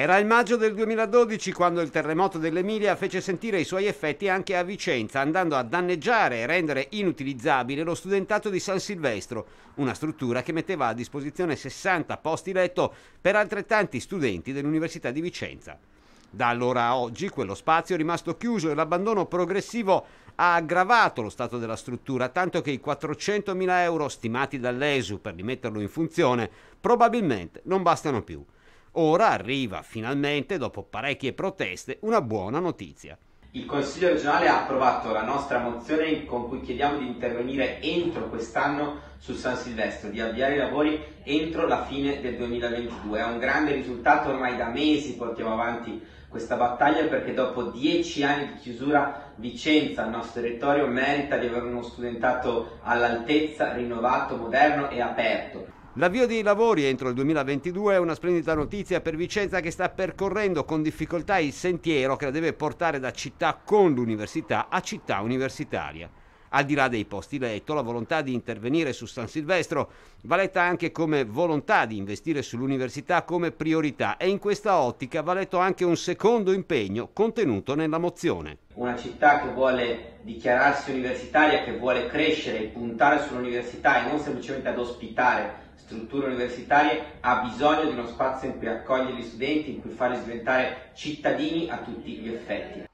Era il maggio del 2012 quando il terremoto dell'Emilia fece sentire i suoi effetti anche a Vicenza, andando a danneggiare e rendere inutilizzabile lo studentato di San Silvestro, una struttura che metteva a disposizione 60 posti letto per altrettanti studenti dell'Università di Vicenza. Da allora a oggi quello spazio è rimasto chiuso e l'abbandono progressivo ha aggravato lo stato della struttura, tanto che i 400.000 euro stimati dall'ESU per rimetterlo in funzione probabilmente non bastano più. Ora arriva finalmente, dopo parecchie proteste, una buona notizia. Il Consiglio regionale ha approvato la nostra mozione con cui chiediamo di intervenire entro quest'anno su San Silvestro, di avviare i lavori entro la fine del 2022. È un grande risultato, ormai da mesi portiamo avanti questa battaglia perché dopo dieci anni di chiusura Vicenza, il nostro territorio, merita di avere uno studentato all'altezza, rinnovato, moderno e aperto. L'avvio dei lavori entro il 2022 è una splendida notizia per Vicenza che sta percorrendo con difficoltà il sentiero che la deve portare da città con l'università a città universitaria. Al di là dei posti letto, la volontà di intervenire su San Silvestro va letta anche come volontà di investire sull'università come priorità e in questa ottica va letto anche un secondo impegno contenuto nella mozione. Una città che vuole dichiararsi universitaria, che vuole crescere e puntare sull'università e non semplicemente ad ospitare strutture universitarie ha bisogno di uno spazio in cui accogliere gli studenti, in cui farli diventare cittadini a tutti gli effetti.